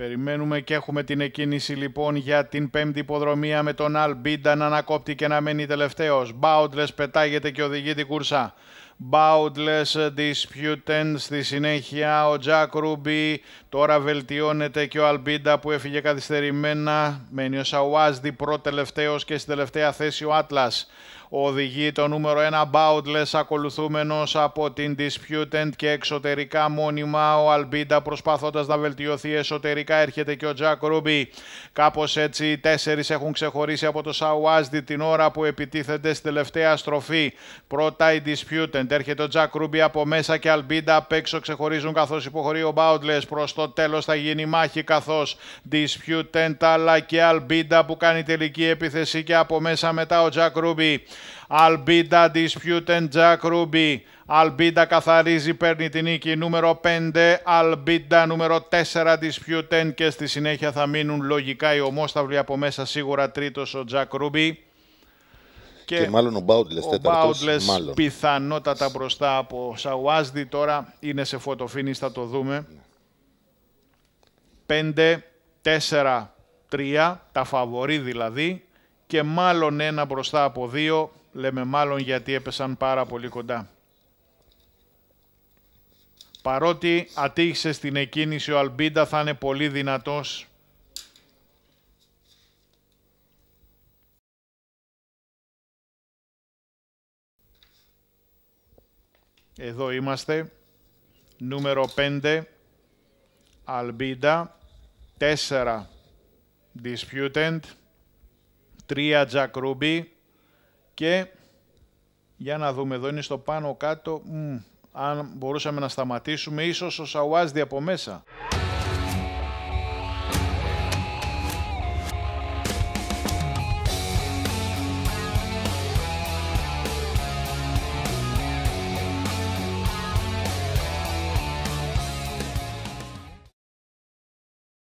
Περιμένουμε και έχουμε την εκκίνηση λοιπόν για την πέμπτη ιπποδρομία με τον Αλμπίντα να ανακόπτει και να μένει τελευταίος. Boundless πετάγεται και οδηγεί την κούρσα. Boundless Disputant στη συνέχεια ο Jack Ruby τώρα βελτιώνεται και ο Αλμπίντα που έφυγε καθυστερημένα. Μένει ο Σαουάζδη προτελευταίος και στη τελευταία θέση ο Atlas. Οδηγεί το νούμερο 1 Boundless ακολουθούμενος από την Disputant και εξωτερικά μόνιμα. Ο Αλμπίντα προσπαθώντας να βελτιωθεί εσωτερικά έρχεται και ο Jack Ruby. Κάπως έτσι οι τέσσερις έχουν ξεχωρίσει από το Σαουάζδη την ώρα που επιτίθενται στη τελευταία στροφή. Πρώτα η Disputant έρχεται ο Jack Ruby από μέσα και Αλμπίντα απ' έξω ξεχωρίζουν καθώς υποχωρεί ο Boundless. Προς το τέλος θα γίνει μάχη καθώς Disputant αλλά και Αλμπίντα που κάνει τελική επίθεση και από μέσα μετά ο Jack Ruby. Αλμπίντα Disputant Jack Ruby. Αλμπίντα καθαρίζει, παίρνει την νίκη νούμερο 5, Αλμπίντα νούμερο 4 Disputant και στη συνέχεια θα μείνουν λογικά οι ομόσταυλοι από μέσα σίγουρα τρίτος ο Jack Ruby. Και, μάλλον ο Μπάουτλες τέταρτος, μάλλον. πιθανότατα μπροστά από Σαουάζδη. Τώρα είναι σε φωτοφίνης, θα το δούμε. 5, 4, 3, τα φαβορεί δηλαδή. Και μάλλον ένα μπροστά από δύο. Λέμε μάλλον γιατί έπεσαν πάρα πολύ κοντά. Παρότι ατύχησε στην εκκίνηση ο Αλμπίντα θα είναι πολύ δυνατός Εδώ είμαστε. Νούμερο 5. Αλμπίντα. 4. Disputant. 3. Jack Ruby. Και για να δούμε εδώ είναι στο πάνω κάτω. αν μπορούσαμε να σταματήσουμε ίσως ο Σαουάζδη από μέσα.